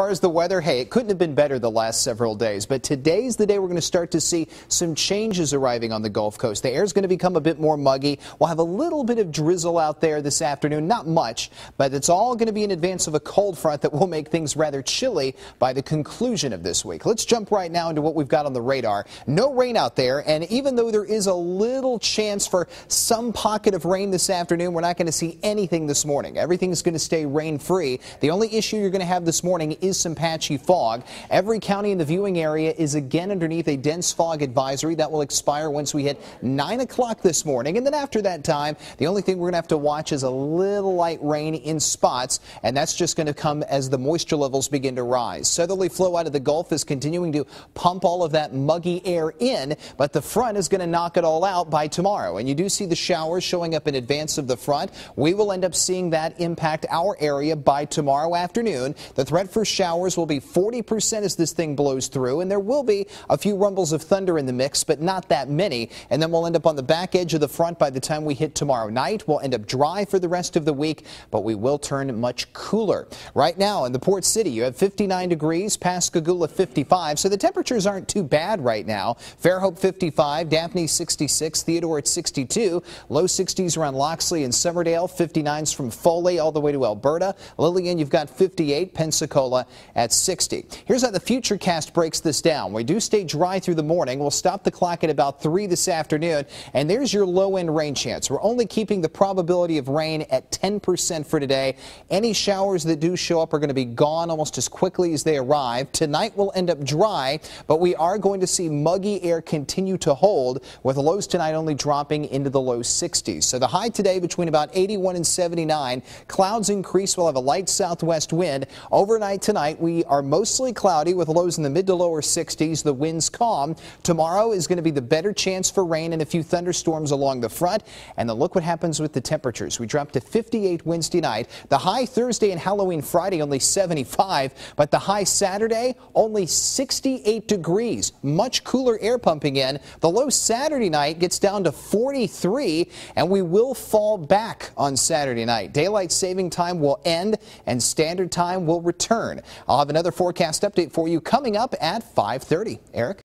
As far as the weather, hey, it couldn't have been better the last several days, but today's the day we're going to start to see some changes arriving on the Gulf Coast. The air is going to become a bit more muggy. We'll have a little bit of drizzle out there this afternoon, not much, but it's all going to be in advance of a cold front that will make things rather chilly by the conclusion of this week. Let's jump right now into what we've got on the radar. No rain out there, and even though there is a little chance for some pocket of rain this afternoon, we're not going to see anything this morning. Everything's going to stay rain free. The only issue you're going to have this morning is some patchy fog. Every county in the viewing area is again underneath a dense fog advisory that will expire once we hit 9 o'clock this morning. And then after that time, the only thing we're going to have to watch is a little light rain in spots, and that's just going to come as the moisture levels begin to rise. Southerly flow out of the Gulf is continuing to pump all of that muggy air in, but the front is going to knock it all out by tomorrow. And you do see the showers showing up in advance of the front. We will end up seeing that impact our area by tomorrow afternoon. The threat for showers will be 40% as this thing blows through, and there will be a few rumbles of thunder in the mix, but not that many. And then we'll end up on the back edge of the front by the time we hit tomorrow night. We'll end up dry for the rest of the week, but we will turn much cooler. Right now in the port city, you have 59 degrees, Pascagoula 55, so the temperatures aren't too bad right now. Fairhope 55, Daphne 66, Theodore at 62, low 60s around Loxley and Summerdale, 59s from Foley all the way to Elberta. Lillian, you've got 58, Pensacola at 60. Here's how the Futurecast breaks this down. We do stay dry through the morning. We'll stop the clock at about 3 this afternoon, and there's your low end rain chance. We're only keeping the probability of rain at 10% for today. Any showers that do show up are going to be gone almost as quickly as they arrive. Tonight will end up dry, but we are going to see muggy air continue to hold, with lows tonight only dropping into the low 60s. So the high today between about 81 and 79. Clouds increase. We'll have a light southwest wind. Overnight tonight, we are mostly cloudy with lows in the mid to lower 60s. The winds calm. Tomorrow is going to be the better chance for rain and a few thunderstorms along the front. And then look what happens with the temperatures. We drop to 58 Wednesday night. The high Thursday and Halloween Friday only 75, but the high Saturday only 68 degrees. Much cooler air pumping in. The low Saturday night gets down to 43, and we will fall back on Saturday night. Daylight saving time will end and standard time will return. I'll have another forecast update for you coming up at 5:30. Eric?